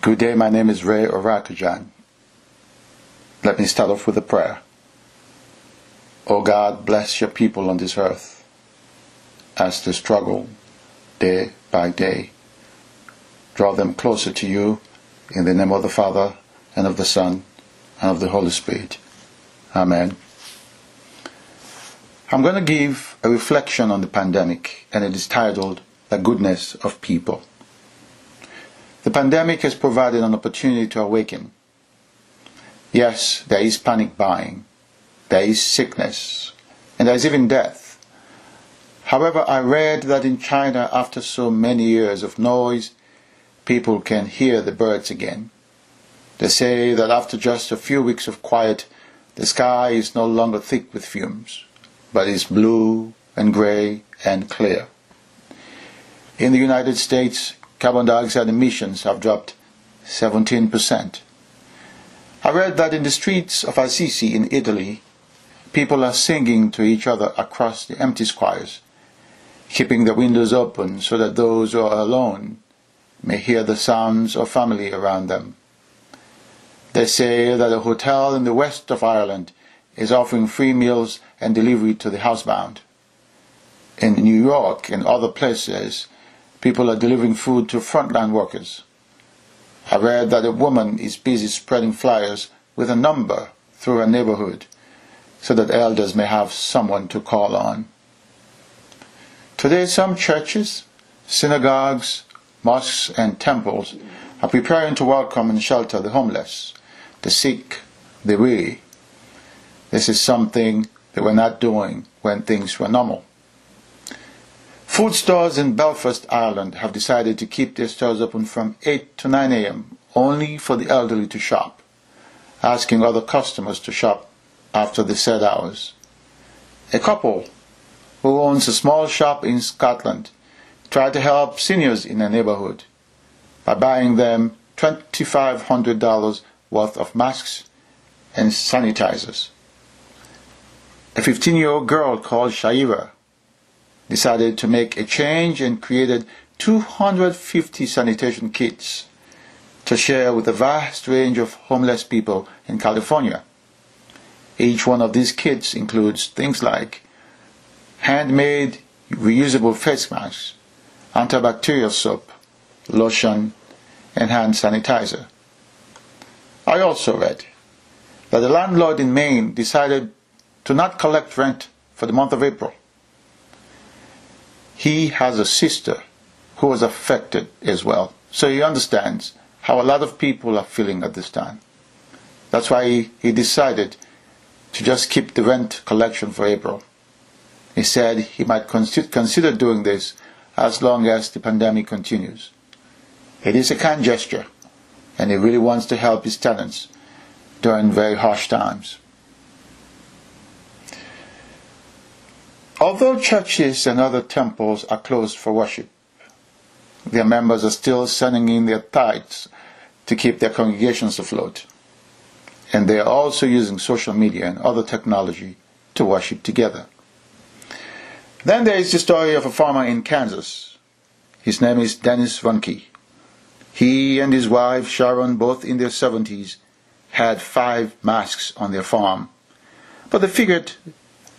Good day, my name is Ray Orakajan. Let me start off with a prayer. O God, bless your people on this earth as they struggle day by day. Draw them closer to you in the name of the Father, and of the Son, and of the Holy Spirit. Amen. I'm going to give a reflection on the pandemic, and it is titled The Goodness of People. The pandemic has provided an opportunity to awaken. Yes, there is panic buying, there is sickness, and there is even death. However, I read that in China, after so many years of noise, people can hear the birds again. They say that after just a few weeks of quiet, the sky is no longer thick with fumes, but is blue and gray and clear. In the United States, carbon dioxide emissions have dropped 17%. I read that in the streets of Assisi in Italy, people are singing to each other across the empty squares, keeping the windows open so that those who are alone may hear the sounds of family around them. They say that a hotel in the west of Ireland is offering free meals and delivery to the housebound. In New York and other places, people are delivering food to frontline workers. I read that a woman is busy spreading flyers with a number through her neighborhood so that elders may have someone to call on. Today, some churches, synagogues, mosques and temples are preparing to welcome and shelter the homeless, the sick, the weary. This is something they were not doing when things were normal. Food stores in Belfast, Ireland have decided to keep their stores open from 8 to 9 a.m. only for the elderly to shop, asking other customers to shop after the said hours. A couple who owns a small shop in Scotland try to help seniors in their neighborhood by buying them $2,500 worth of masks and sanitizers. A 15 year old girl called Shaira decided to make a change and created 250 sanitation kits to share with a vast range of homeless people in California. Each one of these kits includes things like handmade reusable face masks, antibacterial soap, lotion, and hand sanitizer. I also read that the landlord in Maine decided to not collect rent for the month of April. He has a sister who was affected as well, so he understands how a lot of people are feeling at this time. That's why he, he decided to just keep the rent collection for April. He said he might consider doing this as long as the pandemic continues. It is a kind gesture, and he really wants to help his tenants during very harsh times. Although churches and other temples are closed for worship, their members are still sending in their tithes to keep their congregations afloat. And they are also using social media and other technology to worship together. Then there is the story of a farmer in Kansas. His name is Dennis Ruhnke. He and his wife Sharon, both in their 70s, had five masks on their farm. But they figured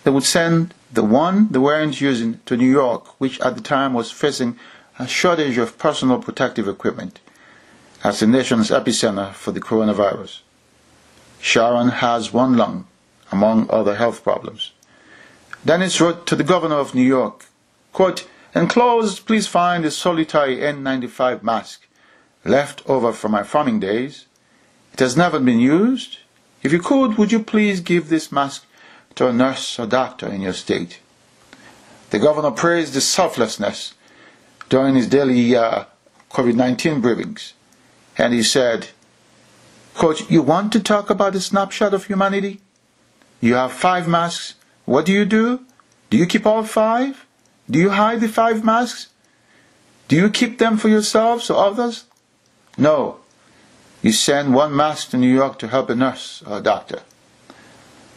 they would send the one they weren't using to New York, which at the time was facing a shortage of personal protective equipment as the nation's epicenter for the coronavirus. Sharon has one lung, among other health problems. Dennis wrote to the governor of New York, quote, Enclosed, please find a solitary N95 mask left over from my farming days. It has never been used. If you could, would you please give this mask to a nurse or doctor in your state? The governor praised the selflessness during his daily uh, COVID 19 briefings. And he said, Coach, you want to talk about a snapshot of humanity? You have five masks what do you do? Do you keep all five? Do you hide the five masks? Do you keep them for yourselves or others? No. You send one mask to New York to help a nurse or a doctor.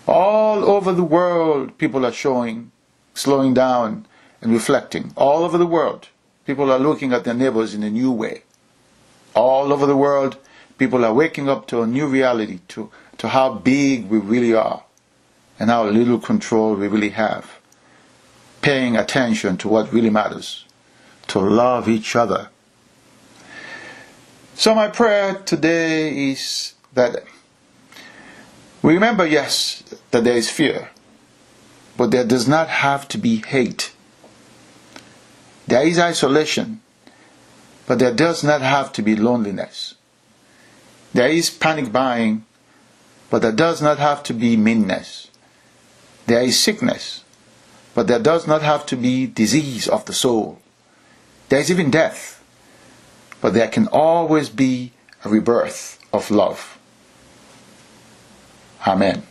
All over the world, people are showing, slowing down, and reflecting. All over the world, people are looking at their neighbors in a new way. All over the world, people are waking up to a new reality, to, to how big we really are and how little control we really have. Paying attention to what really matters, to love each other. So, my prayer today is that we remember, yes, that there is fear, but there does not have to be hate. There is isolation, but there does not have to be loneliness. There is panic buying, but there does not have to be meanness. There is sickness, but there does not have to be disease of the soul. There is even death, but there can always be a rebirth of love. Amen.